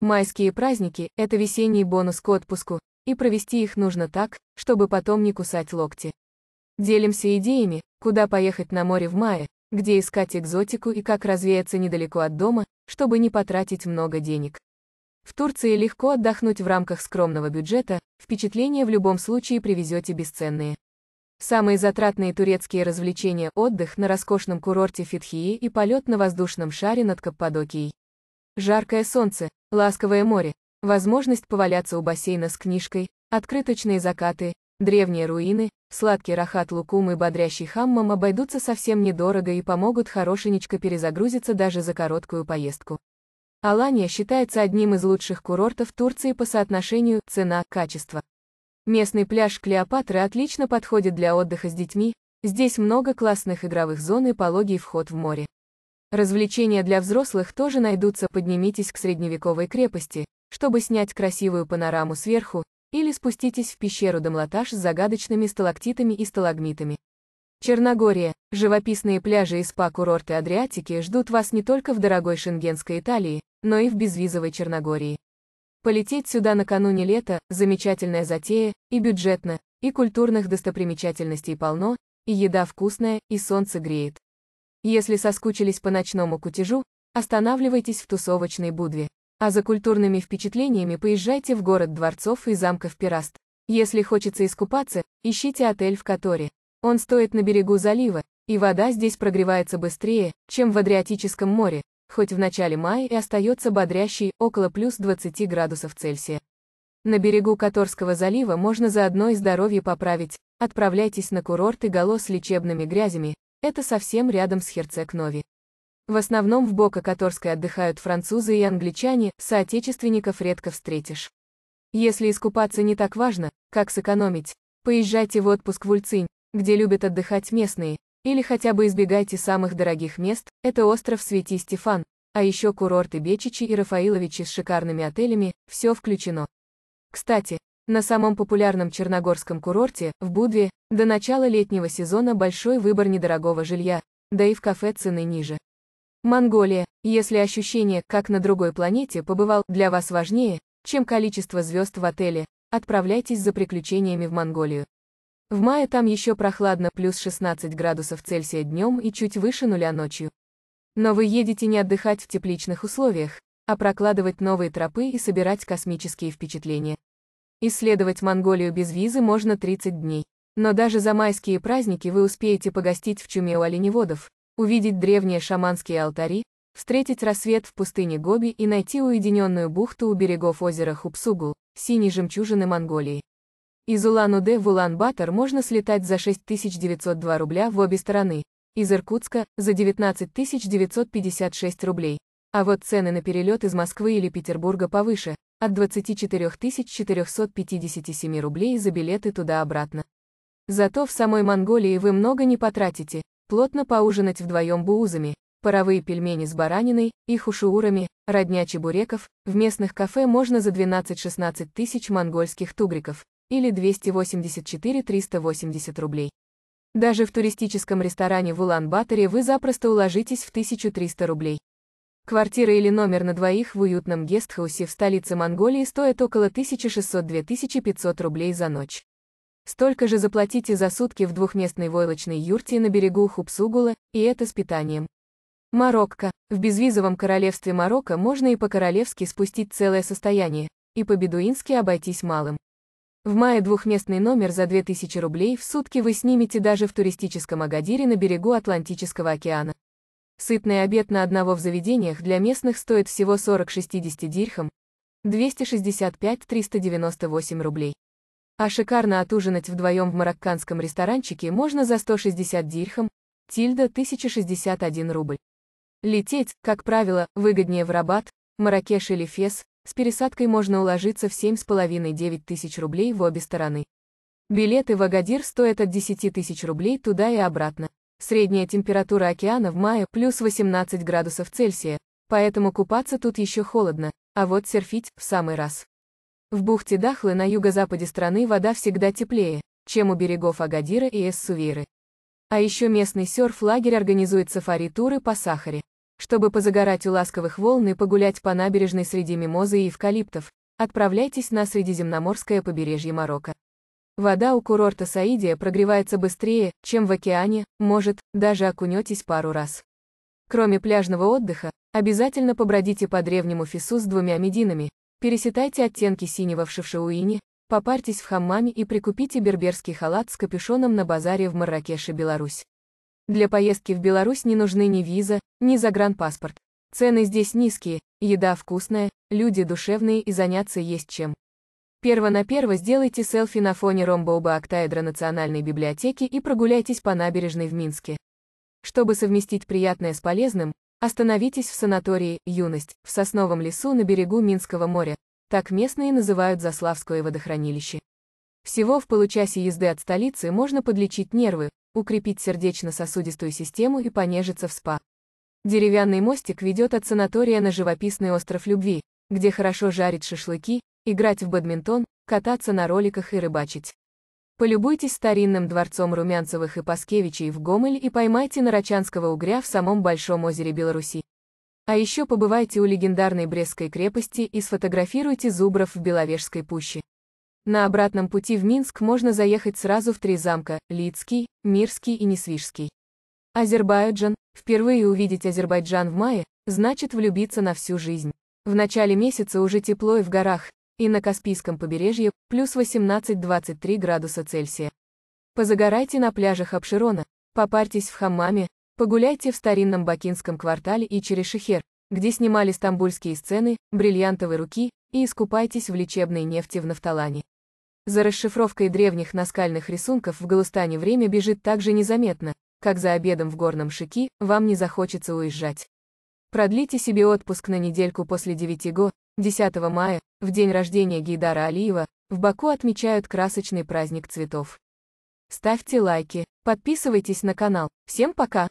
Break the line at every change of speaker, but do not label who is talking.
Майские праздники – это весенний бонус к отпуску, и провести их нужно так, чтобы потом не кусать локти. Делимся идеями, куда поехать на море в мае, где искать экзотику и как развеяться недалеко от дома, чтобы не потратить много денег. В Турции легко отдохнуть в рамках скромного бюджета, впечатления в любом случае привезете бесценные. Самые затратные турецкие развлечения – отдых на роскошном курорте Фетхии и полет на воздушном шаре над Каппадокией. Жаркое солнце, ласковое море, возможность поваляться у бассейна с книжкой, открыточные закаты, древние руины, сладкий рахат лукум и бодрящий хаммам обойдутся совсем недорого и помогут хорошенечко перезагрузиться даже за короткую поездку. Алания считается одним из лучших курортов Турции по соотношению цена-качество. Местный пляж Клеопатры отлично подходит для отдыха с детьми, здесь много классных игровых зон и пологий вход в море. Развлечения для взрослых тоже найдутся, поднимитесь к средневековой крепости, чтобы снять красивую панораму сверху, или спуститесь в пещеру Домлаташ с загадочными сталактитами и сталагмитами. Черногория, живописные пляжи и спа-курорты Адриатики ждут вас не только в дорогой шенгенской Италии, но и в безвизовой Черногории. Полететь сюда накануне лета – замечательная затея, и бюджетно, и культурных достопримечательностей полно, и еда вкусная, и солнце греет. Если соскучились по ночному кутежу, останавливайтесь в тусовочной Будве. А за культурными впечатлениями поезжайте в город дворцов и замков Пираст. Если хочется искупаться, ищите отель в Которе. Он стоит на берегу залива, и вода здесь прогревается быстрее, чем в Адриатическом море, хоть в начале мая и остается бодрящей, около плюс 20 градусов Цельсия. На берегу Которского залива можно заодно и здоровье поправить, отправляйтесь на курорты Гало с лечебными грязями, это совсем рядом с Херцег-Нови. В основном в Бока-Которской отдыхают французы и англичане, соотечественников редко встретишь. Если искупаться не так важно, как сэкономить, поезжайте в отпуск в Ульцинь, где любят отдыхать местные, или хотя бы избегайте самых дорогих мест, это остров Свети Стефан, а еще курорты Бечичи и Рафаиловичи с шикарными отелями, все включено. Кстати, на самом популярном черногорском курорте, в Будве, до начала летнего сезона большой выбор недорогого жилья, да и в кафе цены ниже. Монголия, если ощущение, как на другой планете, побывал, для вас важнее, чем количество звезд в отеле, отправляйтесь за приключениями в Монголию. В мае там еще прохладно, плюс 16 градусов Цельсия днем и чуть выше нуля ночью. Но вы едете не отдыхать в тепличных условиях, а прокладывать новые тропы и собирать космические впечатления. Исследовать Монголию без визы можно 30 дней. Но даже за майские праздники вы успеете погостить в чуме у оленеводов, увидеть древние шаманские алтари, встретить рассвет в пустыне Гоби и найти уединенную бухту у берегов озера Хупсугул, синей жемчужины Монголии. Из Улан-Удэ в Улан-Батор можно слетать за 6902 рубля в обе стороны, из Иркутска – за 19956 рублей. А вот цены на перелет из Москвы или Петербурга повыше, от 24 457 рублей за билеты туда-обратно. Зато в самой Монголии вы много не потратите, плотно поужинать вдвоем буузами, паровые пельмени с бараниной и хушуурами, родня чебуреков, в местных кафе можно за 12-16 тысяч монгольских тугриков, или 284-380 рублей. Даже в туристическом ресторане в Улан-Баторе вы запросто уложитесь в 1300 рублей. Квартира или номер на двоих в уютном гестхаусе в столице Монголии стоит около 1600-2500 рублей за ночь. Столько же заплатите за сутки в двухместной войлочной юрте на берегу Хупсугула, и это с питанием. Марокко. В безвизовом королевстве Марокко можно и по-королевски спустить целое состояние, и по-бедуински обойтись малым. В мае двухместный номер за 2000 рублей в сутки вы снимете даже в туристическом Агадире на берегу Атлантического океана. Сытный обед на одного в заведениях для местных стоит всего 40-60 дирхам, 265-398 рублей. А шикарно отужинать вдвоем в марокканском ресторанчике можно за 160 дирхам, тильда 1061 рубль. Лететь, как правило, выгоднее в Рабат, Маракеш или Фес, с пересадкой можно уложиться в 7,5-9 тысяч рублей в обе стороны. Билеты в Агадир стоят от 10 тысяч рублей туда и обратно. Средняя температура океана в мае плюс 18 градусов Цельсия, поэтому купаться тут еще холодно, а вот серфить в самый раз. В бухте Дахлы на юго-западе страны вода всегда теплее, чем у берегов Агадира и Эссувейры. А еще местный серф-лагерь организует сафари-туры по Сахаре. Чтобы позагорать у ласковых волн и погулять по набережной среди мимозы и эвкалиптов, отправляйтесь на Средиземноморское побережье Марокко. Вода у курорта Саидия прогревается быстрее, чем в океане, может, даже окунетесь пару раз. Кроме пляжного отдыха, обязательно побродите по древнему Фису с двумя мединами, пересетайте оттенки синего в Шевшауине, попарьтесь в хаммаме и прикупите берберский халат с капюшоном на базаре в Марракеше, Беларусь. Для поездки в Беларусь не нужны ни виза, ни загранпаспорт. Цены здесь низкие, еда вкусная, люди душевные и заняться есть чем. Перво-наперво сделайте селфи на фоне ромбоуба октаэдра Национальной библиотеки и прогуляйтесь по набережной в Минске. Чтобы совместить приятное с полезным, остановитесь в санатории «Юность» в Сосновом лесу на берегу Минского моря, так местные называют Заславское водохранилище. Всего в получасе езды от столицы можно подлечить нервы, укрепить сердечно-сосудистую систему и понежиться в спа. Деревянный мостик ведет от санатория на живописный остров Любви, где хорошо жарить шашлыки, играть в бадминтон, кататься на роликах и рыбачить. Полюбуйтесь старинным дворцом Румянцевых и Паскевичей в Гомель и поймайте нарочанского угря в самом Большом озере Беларуси. А еще побывайте у легендарной Брестской крепости и сфотографируйте зубров в Беловежской пуще. На обратном пути в Минск можно заехать сразу в три замка – Лидский, Мирский и Несвижский. Азербайджан. Впервые увидеть Азербайджан в мае – значит влюбиться на всю жизнь. В начале месяца уже тепло и в горах, и на Каспийском побережье плюс 18-23 градуса Цельсия. Позагорайте на пляжах Абширона, попарьтесь в хаммаме, погуляйте в старинном бакинском квартале и Черешехер, где снимали стамбульские сцены, бриллиантовой руки, и искупайтесь в лечебной нефти в Нафталане. За расшифровкой древних наскальных рисунков в Галустане время бежит так же незаметно, как за обедом в горном шики, вам не захочется уезжать. Продлите себе отпуск на недельку после 9 го, 10 мая, в день рождения Гейдара Алиева, в Баку отмечают красочный праздник цветов. Ставьте лайки, подписывайтесь на канал. Всем пока!